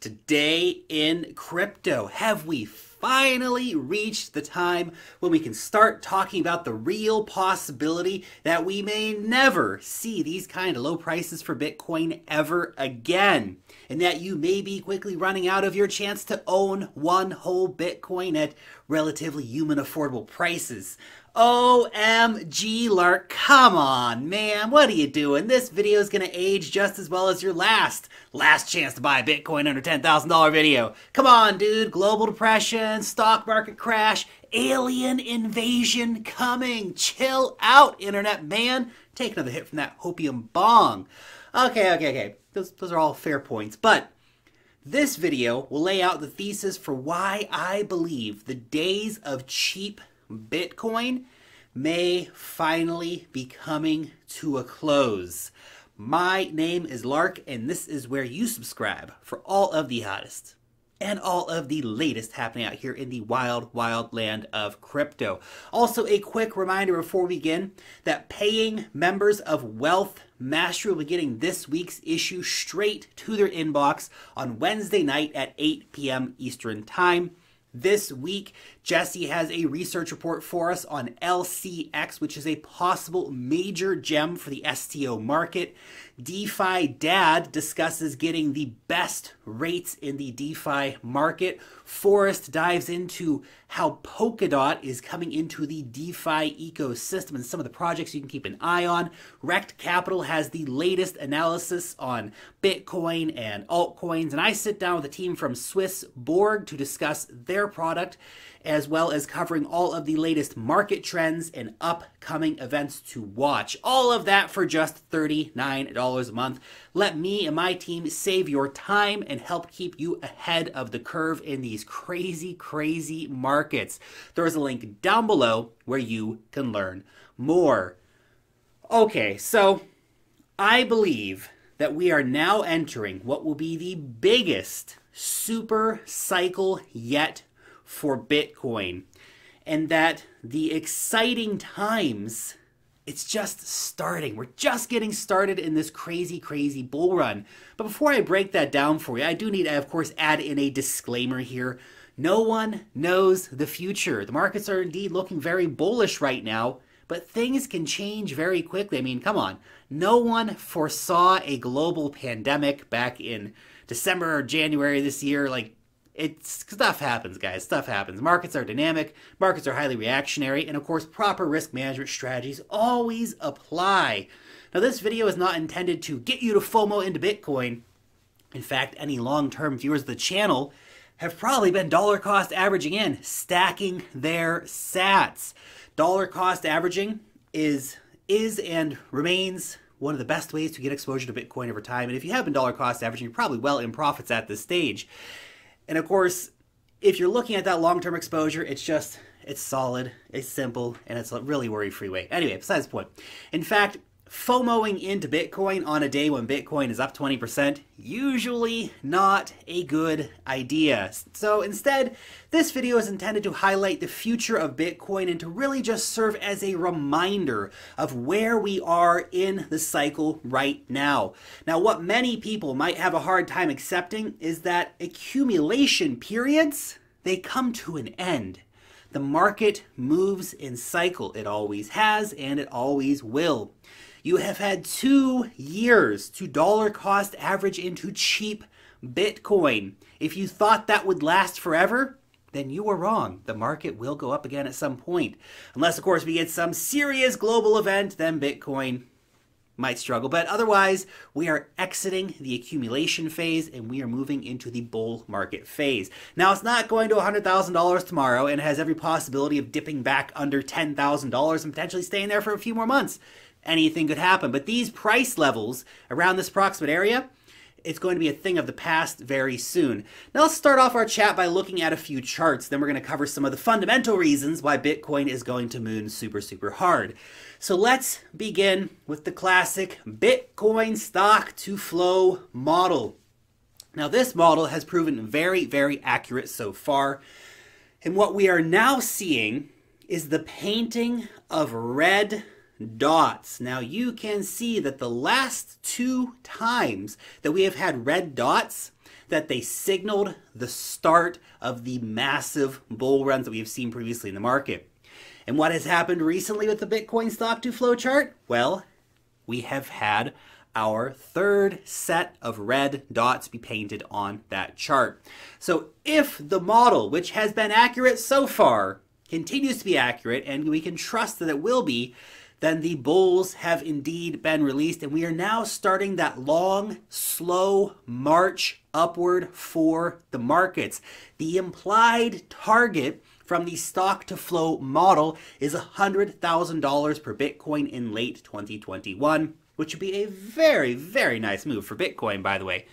Today in crypto, have we finally reached the time when we can start talking about the real possibility that we may never see these kind of low prices for Bitcoin ever again? And that you may be quickly running out of your chance to own one whole Bitcoin at relatively human affordable prices. OMG, Lark, come on, man, what are you doing? This video is gonna age just as well as your last, last chance to buy a Bitcoin under $10,000 video. Come on, dude, global depression, stock market crash, alien invasion coming. Chill out, internet man. Take another hit from that hopium bong. Okay, okay, okay, those, those are all fair points, but this video will lay out the thesis for why I believe the days of cheap Bitcoin may finally be coming to a close. My name is Lark, and this is where you subscribe for all of the hottest and all of the latest happening out here in the wild, wild land of crypto. Also, a quick reminder before we begin that paying members of Wealth Mastery will be getting this week's issue straight to their inbox on Wednesday night at 8 p.m. Eastern Time. This week, Jesse has a research report for us on LCX, which is a possible major gem for the STO market. DeFi Dad discusses getting the best rates in the DeFi market. Forrest dives into how Polkadot is coming into the DeFi ecosystem and some of the projects you can keep an eye on. Rekt Capital has the latest analysis on Bitcoin and altcoins, and I sit down with a team from Swiss Borg to discuss their product as well as covering all of the latest market trends and upcoming events to watch. All of that for just $39 a month. Let me and my team save your time and help keep you ahead of the curve in these crazy, crazy markets. There's a link down below where you can learn more. Okay, so I believe that we are now entering what will be the biggest super cycle yet for Bitcoin, and that the exciting times it's just starting. We're just getting started in this crazy, crazy bull run. But before I break that down for you, I do need to, of course, add in a disclaimer here. No one knows the future. The markets are indeed looking very bullish right now, but things can change very quickly. I mean, come on. No one foresaw a global pandemic back in December or January this year. Like, it's stuff happens, guys. Stuff happens. Markets are dynamic, markets are highly reactionary, and of course, proper risk management strategies always apply. Now, this video is not intended to get you to FOMO into Bitcoin. In fact, any long term viewers of the channel have probably been dollar cost averaging in, stacking their sats. Dollar cost averaging is is and remains one of the best ways to get exposure to Bitcoin over time. And if you have been dollar cost averaging, you're probably well in profits at this stage. And of course, if you're looking at that long term exposure, it's just, it's solid, it's simple, and it's a really worry free way. Anyway, besides the point. In fact, FOMOing into Bitcoin on a day when Bitcoin is up 20%, usually not a good idea. So instead, this video is intended to highlight the future of Bitcoin and to really just serve as a reminder of where we are in the cycle right now. Now, what many people might have a hard time accepting is that accumulation periods, they come to an end. The market moves in cycle. It always has and it always will. You have had two years to dollar cost average into cheap Bitcoin. If you thought that would last forever, then you were wrong. The market will go up again at some point. Unless, of course, we get some serious global event, then Bitcoin might struggle. But otherwise, we are exiting the accumulation phase and we are moving into the bull market phase. Now, it's not going to $100,000 tomorrow and has every possibility of dipping back under $10,000 and potentially staying there for a few more months anything could happen. But these price levels around this approximate area, it's going to be a thing of the past very soon. Now let's start off our chat by looking at a few charts. Then we're going to cover some of the fundamental reasons why Bitcoin is going to moon super, super hard. So let's begin with the classic Bitcoin stock to flow model. Now this model has proven very, very accurate so far. And what we are now seeing is the painting of red dots. Now you can see that the last two times that we have had red dots, that they signaled the start of the massive bull runs that we have seen previously in the market. And what has happened recently with the Bitcoin stock to flow chart? Well, we have had our third set of red dots be painted on that chart. So if the model, which has been accurate so far, continues to be accurate and we can trust that it will be, then the bulls have indeed been released and we are now starting that long, slow march upward for the markets. The implied target from the stock to flow model is $100,000 per Bitcoin in late 2021 which would be a very, very nice move for Bitcoin, by the way.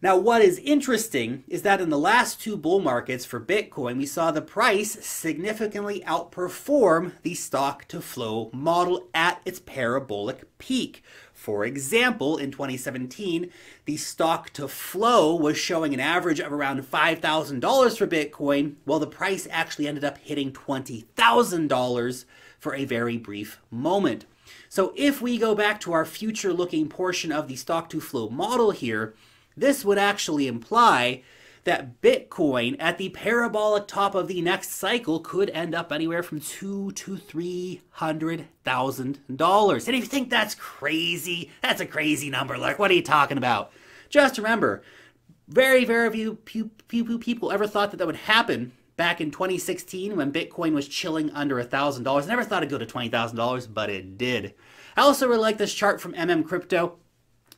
Now, what is interesting is that in the last two bull markets for Bitcoin, we saw the price significantly outperform the stock to flow model at its parabolic peak. For example, in 2017, the stock to flow was showing an average of around $5,000 for Bitcoin, while the price actually ended up hitting $20,000 for a very brief moment. So if we go back to our future looking portion of the stock to flow model here, this would actually imply that Bitcoin at the parabolic top of the next cycle could end up anywhere from two to three hundred thousand dollars. And if you think that's crazy, that's a crazy number. Like, what are you talking about? Just remember, very, very few, few, few people ever thought that that would happen back in 2016 when Bitcoin was chilling under $1,000. I Never thought it'd go to $20,000, but it did. I also really like this chart from MM Crypto.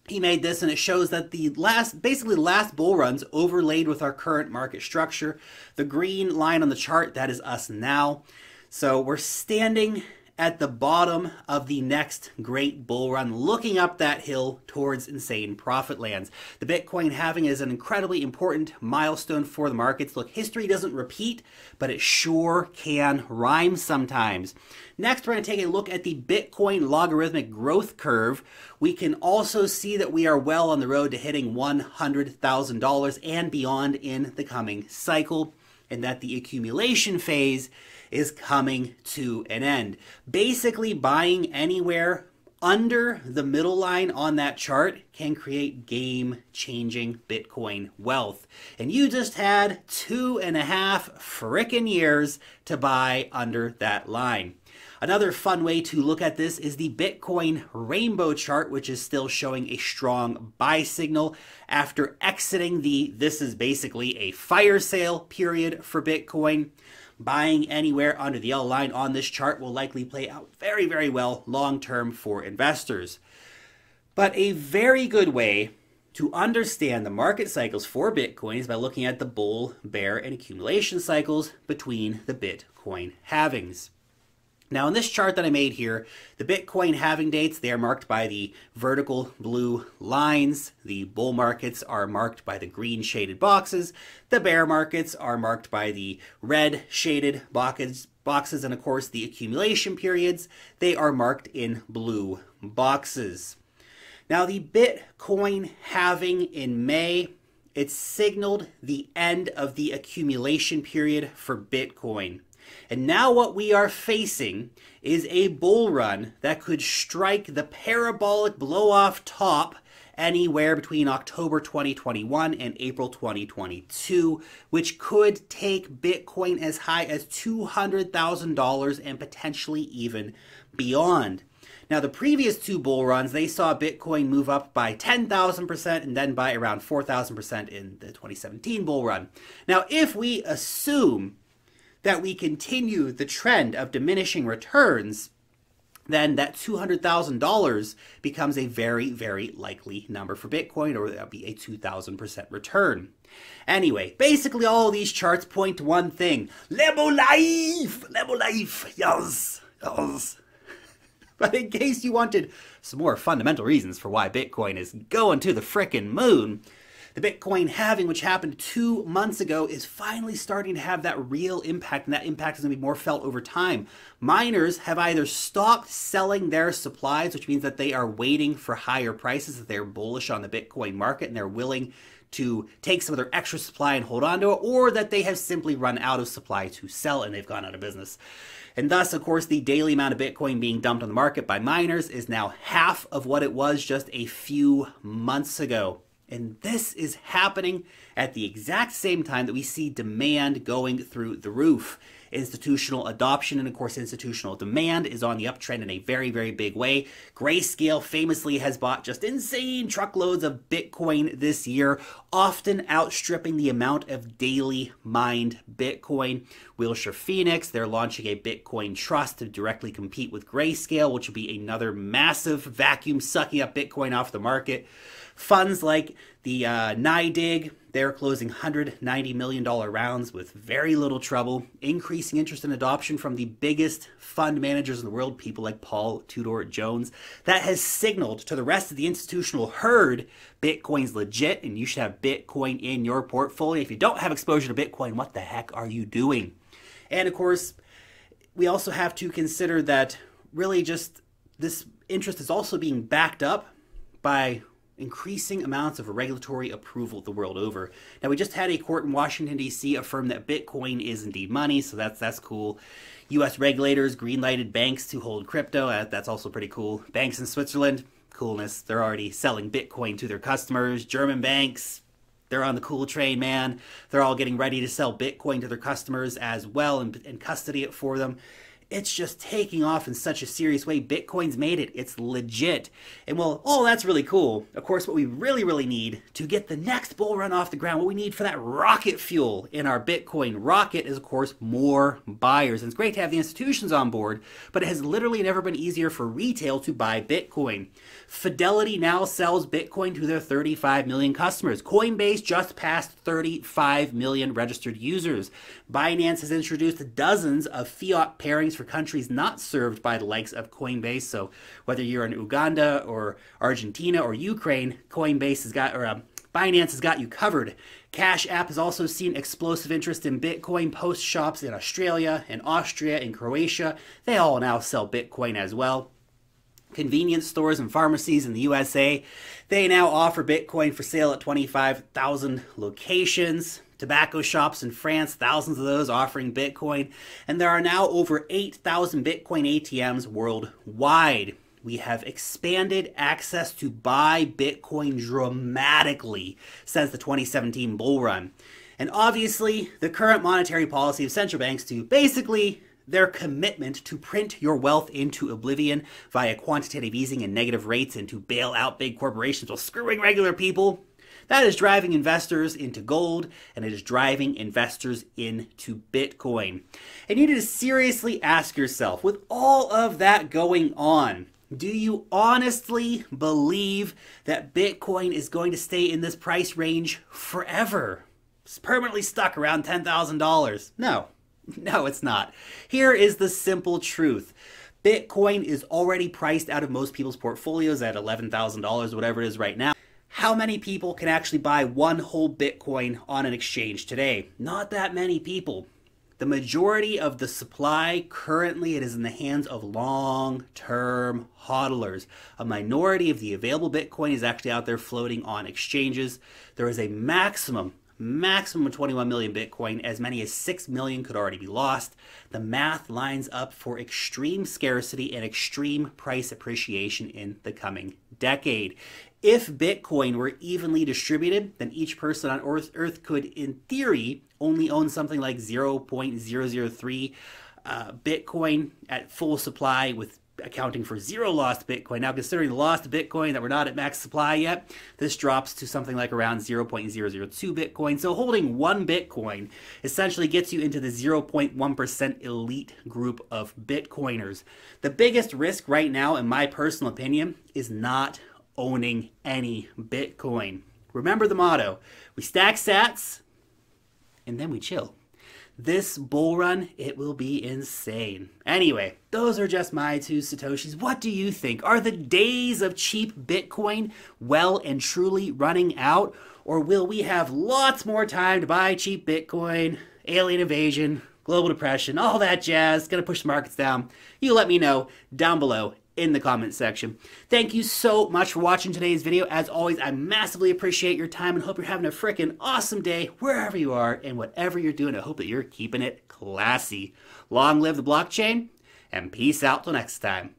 He made this and it shows that the last, basically last bull runs overlaid with our current market structure. The green line on the chart, that is us now. So we're standing at the bottom of the next great bull run, looking up that hill towards insane profit lands. The Bitcoin halving is an incredibly important milestone for the markets. Look, history doesn't repeat, but it sure can rhyme sometimes. Next, we're going to take a look at the Bitcoin logarithmic growth curve. We can also see that we are well on the road to hitting $100,000 and beyond in the coming cycle, and that the accumulation phase is coming to an end. Basically, buying anywhere under the middle line on that chart can create game changing Bitcoin wealth. And you just had two and a half frickin' years to buy under that line. Another fun way to look at this is the Bitcoin rainbow chart, which is still showing a strong buy signal after exiting the this is basically a fire sale period for Bitcoin. Buying anywhere under the yellow line on this chart will likely play out very, very well long term for investors. But a very good way to understand the market cycles for Bitcoin is by looking at the bull, bear, and accumulation cycles between the Bitcoin halvings. Now in this chart that I made here, the Bitcoin halving dates, they are marked by the vertical blue lines. The bull markets are marked by the green shaded boxes. The bear markets are marked by the red shaded boxes. And of course the accumulation periods, they are marked in blue boxes. Now the Bitcoin halving in May, it signaled the end of the accumulation period for Bitcoin. And now what we are facing is a bull run that could strike the parabolic blow off top anywhere between October 2021 and April 2022, which could take Bitcoin as high as $200,000 and potentially even beyond. Now, the previous two bull runs, they saw Bitcoin move up by 10,000% and then by around 4,000% in the 2017 bull run. Now, if we assume that we continue the trend of diminishing returns, then that $200,000 becomes a very, very likely number for Bitcoin, or that'll be a 2,000% return. Anyway, basically all these charts point to one thing. Lambo life! Lambo life! Yes! Yes! But in case you wanted some more fundamental reasons for why Bitcoin is going to the frickin' moon, the Bitcoin halving, which happened two months ago, is finally starting to have that real impact, and that impact is going to be more felt over time. Miners have either stopped selling their supplies, which means that they are waiting for higher prices, that they're bullish on the Bitcoin market, and they're willing to take some of their extra supply and hold on to it, or that they have simply run out of supply to sell and they've gone out of business. And thus, of course, the daily amount of Bitcoin being dumped on the market by miners is now half of what it was just a few months ago. And this is happening at the exact same time that we see demand going through the roof. Institutional adoption and, of course, institutional demand is on the uptrend in a very, very big way. Grayscale famously has bought just insane truckloads of Bitcoin this year, often outstripping the amount of daily mined Bitcoin. Wilshire Phoenix, they're launching a Bitcoin trust to directly compete with Grayscale, which will be another massive vacuum sucking up Bitcoin off the market. Funds like the uh, NYDIG, they're closing $190 million rounds with very little trouble, increasing interest and adoption from the biggest fund managers in the world, people like Paul Tudor Jones. That has signaled to the rest of the institutional herd Bitcoin's legit and you should have Bitcoin in your portfolio. If you don't have exposure to Bitcoin, what the heck are you doing? And of course, we also have to consider that really just this interest is also being backed up by increasing amounts of regulatory approval the world over. Now we just had a court in Washington D.C. affirm that Bitcoin is indeed money, so that's that's cool. U.S. regulators greenlighted banks to hold crypto. Uh, that's also pretty cool. Banks in Switzerland, coolness. They're already selling Bitcoin to their customers. German banks, they're on the cool train, man. They're all getting ready to sell Bitcoin to their customers as well and, and custody it for them it's just taking off in such a serious way. Bitcoin's made it. It's legit. And well, oh, that's really cool. Of course, what we really, really need to get the next bull run off the ground, what we need for that rocket fuel in our Bitcoin rocket is, of course, more buyers. And it's great to have the institutions on board, but it has literally never been easier for retail to buy Bitcoin. Fidelity now sells Bitcoin to their 35 million customers. Coinbase just passed 35 million registered users. Binance has introduced dozens of fiat pairings for countries not served by the likes of Coinbase. So whether you're in Uganda or Argentina or Ukraine, Coinbase has got, or uh, Binance has got you covered. Cash App has also seen explosive interest in Bitcoin. Post shops in Australia, in Austria, in Croatia, they all now sell Bitcoin as well. Convenience stores and pharmacies in the USA, they now offer Bitcoin for sale at 25,000 locations tobacco shops in France, thousands of those offering Bitcoin, and there are now over 8,000 Bitcoin ATMs worldwide. We have expanded access to buy Bitcoin dramatically since the 2017 bull run. And obviously, the current monetary policy of central banks to basically their commitment to print your wealth into oblivion via quantitative easing and negative rates and to bail out big corporations while screwing regular people that is driving investors into gold and it is driving investors into Bitcoin. And you need to seriously ask yourself with all of that going on, do you honestly believe that Bitcoin is going to stay in this price range forever? It's permanently stuck around $10,000? No, no, it's not. Here is the simple truth. Bitcoin is already priced out of most people's portfolios at $11,000, whatever it is right now how many people can actually buy one whole Bitcoin on an exchange today? Not that many people. The majority of the supply currently it is in the hands of long-term hodlers. A minority of the available Bitcoin is actually out there floating on exchanges. There is a maximum maximum of 21 million Bitcoin, as many as 6 million could already be lost. The math lines up for extreme scarcity and extreme price appreciation in the coming decade. If Bitcoin were evenly distributed, then each person on Earth, Earth could, in theory, only own something like 0.003 uh, Bitcoin at full supply with accounting for zero lost Bitcoin. Now, considering the lost Bitcoin that we're not at max supply yet, this drops to something like around 0.002 Bitcoin. So holding one Bitcoin essentially gets you into the 0.1% elite group of Bitcoiners. The biggest risk right now, in my personal opinion, is not owning any Bitcoin. Remember the motto we stack sats and then we chill. This bull run, it will be insane. Anyway, those are just my two Satoshis. What do you think? Are the days of cheap Bitcoin well and truly running out? Or will we have lots more time to buy cheap Bitcoin, alien invasion, global depression, all that jazz, gonna push the markets down? You let me know down below in the comment section. Thank you so much for watching today's video. As always, I massively appreciate your time and hope you're having a freaking awesome day wherever you are and whatever you're doing. I hope that you're keeping it classy. Long live the blockchain and peace out till next time.